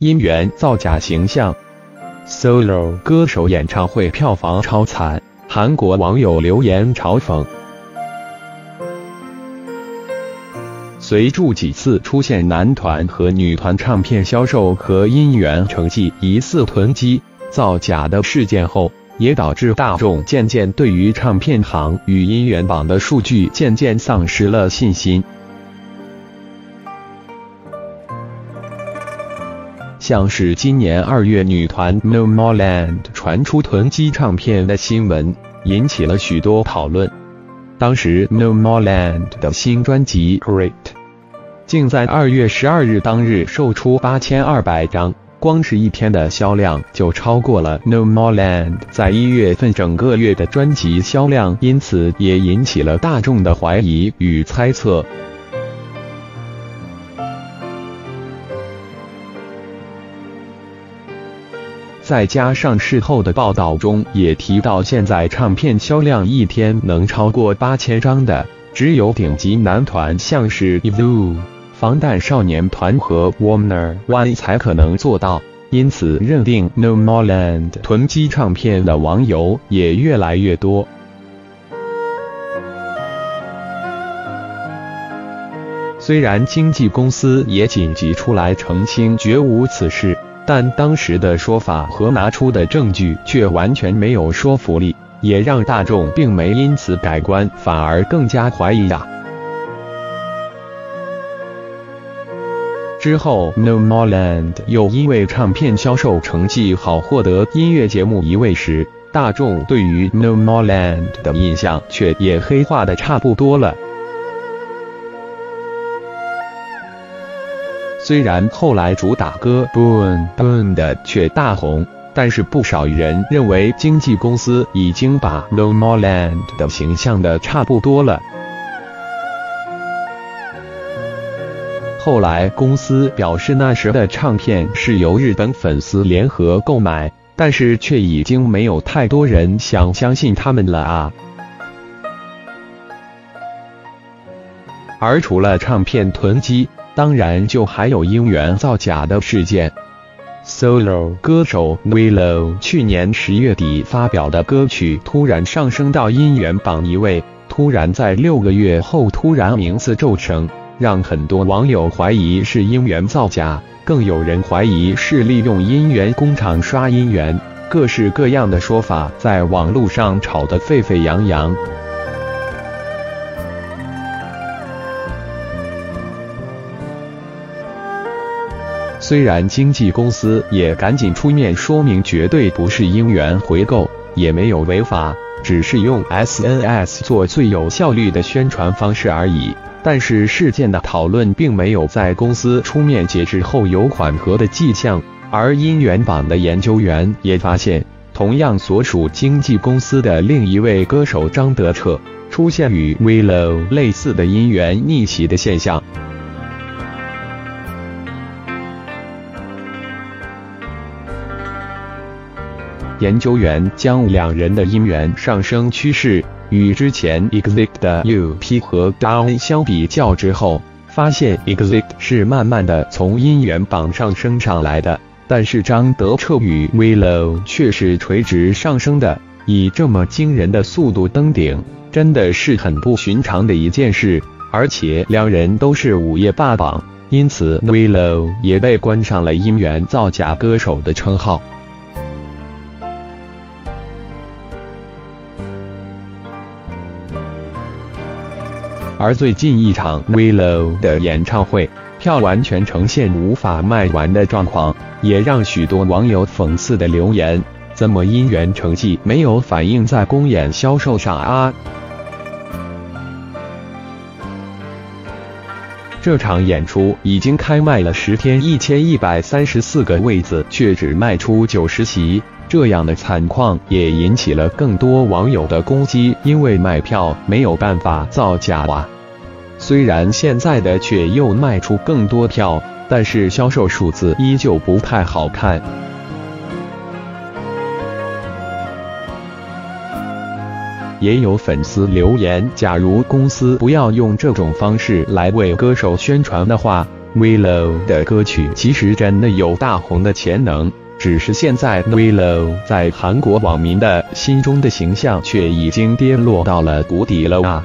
因缘造假形象，solo 歌手演唱会票房超惨，韩国网友留言嘲讽。随著几次出现男团和女团唱片销售和音源成绩疑似囤积、造假的事件后，也导致大众渐渐对于唱片行与音源榜的数据渐渐丧失了信心。像是今年二月，女团 No More Land 传出囤积唱片的新闻，引起了许多讨论。当时 No More Land 的新专辑 Great，竟在二月十二日当日售出八千二百张，光是一天的销量就超过了 No More Land 在一月份整个月的专辑销量，因此也引起了大众的怀疑与猜测。再加上事后的报道中也提到，现在唱片销量一天能超过八千张的，只有顶级男团，像是 EVE、防弹少年团和 Warner One 才可能做到。因此，认定 No More Land 囤积唱片的网友也越来越多。虽然经纪公司也紧急出来澄清，绝无此事。但当时的说法和拿出的证据却完全没有说服力，也让大众并没因此改观，反而更加怀疑啊。之后，No More Land 又因为唱片销售成绩好获得音乐节目一位时，大众对于 No More Land 的印象却也黑化的差不多了。虽然后来主打歌《Boom Boom》的却大红，但是不少人认为经纪公司已经把 No More Land 的形象的差不多了。后来公司表示那时的唱片是由日本粉丝联合购买，但是却已经没有太多人想相信他们了啊。而除了唱片囤积，当然，就还有音源造假的事件。Solo 歌手 Willow 去年十月底发表的歌曲突然上升到音源榜一位，突然在六个月后突然名次骤升，让很多网友怀疑是音源造假，更有人怀疑是利用音源工厂刷音源，各式各样的说法在网络上吵得沸沸扬扬。虽然经纪公司也赶紧出面说明，绝对不是因缘回购，也没有违法，只是用 SNS 做最有效率的宣传方式而已。但是事件的讨论并没有在公司出面解释后有缓和的迹象。而音源榜的研究员也发现，同样所属经纪公司的另一位歌手张德彻出现与 Willow 类似的因缘逆袭的现象。研究员将两人的音源上升趋势与之前 EXIT 的 UP 和 Down 相比较之后，发现 EXIT 是慢慢的从音源榜上升上来的，但是张德彻与 Willow 却是垂直上升的，以这么惊人的速度登顶，真的是很不寻常的一件事。而且两人都是午夜霸榜，因此 Willow 也被冠上了音源造假歌手的称号。而最近一场 Willow 的演唱会票完全呈现无法卖完的状况，也让许多网友讽刺的留言：怎么姻缘成绩没有反映在公演销售上啊？这场演出已经开卖了十天，一千一百三十四个位子，却只卖出九十席，这样的惨况也引起了更多网友的攻击，因为卖票没有办法造假啊。虽然现在的却又卖出更多票，但是销售数字依旧不太好看。也有粉丝留言：假如公司不要用这种方式来为歌手宣传的话，Willow 的歌曲其实真的有大红的潜能，只是现在 Willow 在韩国网民的心中的形象却已经跌落到了谷底了啊！